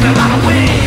gonna win.